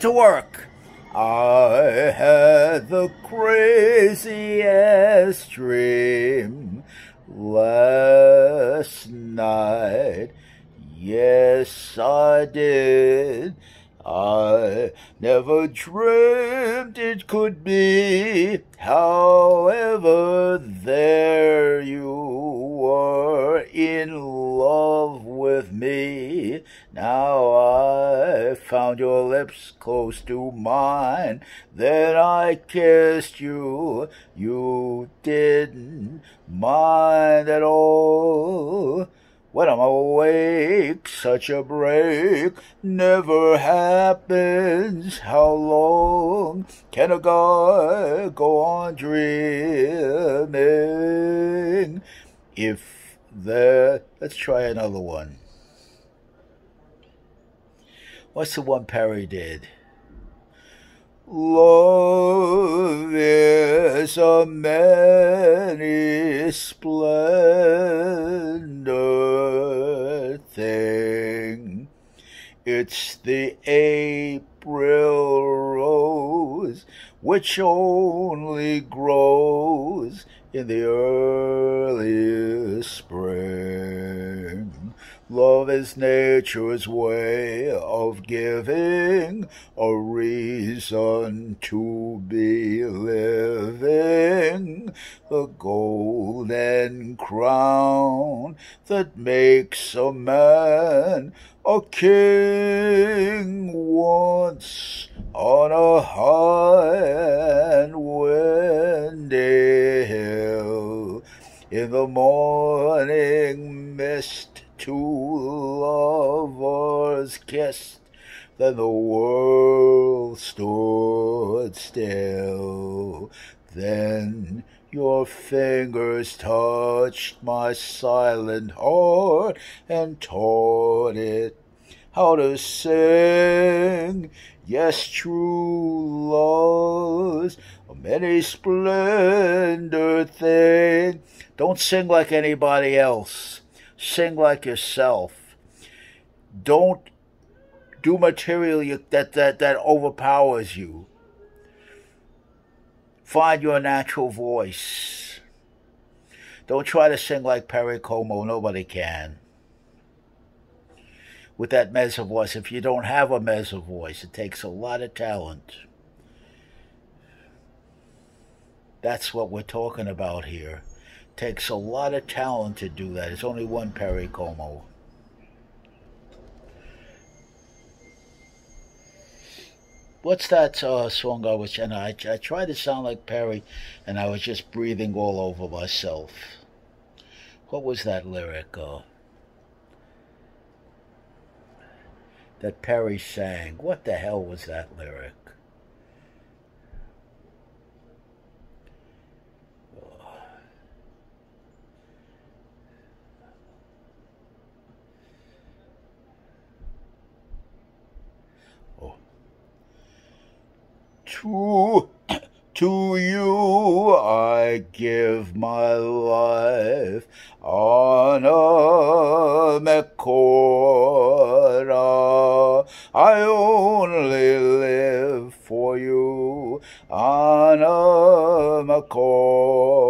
to work. I had the craziest dream last night. Yes, I did. I never dreamed it could be. However, there you with me. Now I found your lips close to mine. Then I kissed you. You didn't mind at all. When I'm awake, such a break never happens. How long can a guy go on dreaming? If there, let's try another one. What's the one Perry did? Love is a many splendor thing. It's the April rose which only grows in the early spring. Love is nature's way of giving a reason to be living. The golden crown that makes a man a king once on a high and windy hill in the morning mist two lovers kissed, then the world stood still. Then your fingers touched my silent heart and taught it how to sing. Yes, true love's a many splendor thing. Don't sing like anybody else. Sing like yourself. Don't do material that, that, that overpowers you. Find your natural voice. Don't try to sing like Perry Como. Nobody can. With that mezzo voice, if you don't have a mezzo voice, it takes a lot of talent. That's what we're talking about here takes a lot of talent to do that. It's only one Perry Como. What's that uh, song I was and I, I tried to sound like Perry and I was just breathing all over myself. What was that lyric? Uh, that Perry sang. What the hell was that lyric? To, to you I give my life, Anna Mekora. I only live for you, Anna Mekora.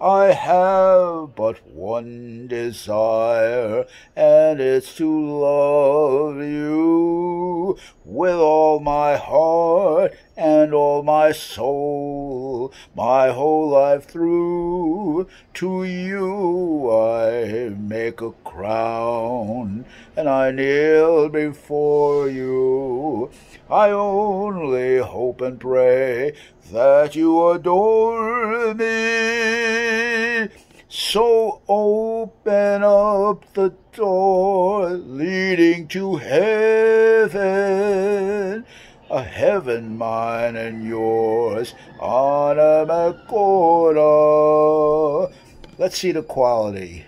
I have but one desire, and it's to love you with all my heart and all my soul, my whole life through. To you I make a crown, and I kneel before you. I only hope and pray that you adore me. So open up the door leading to heaven, a heaven mine and yours, on a Let's see the quality.